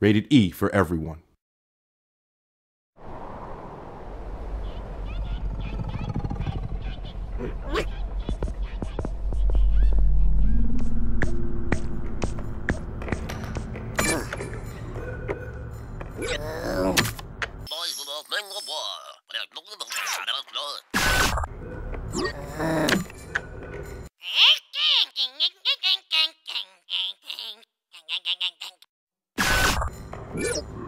Rated E for everyone. Oh. Oh.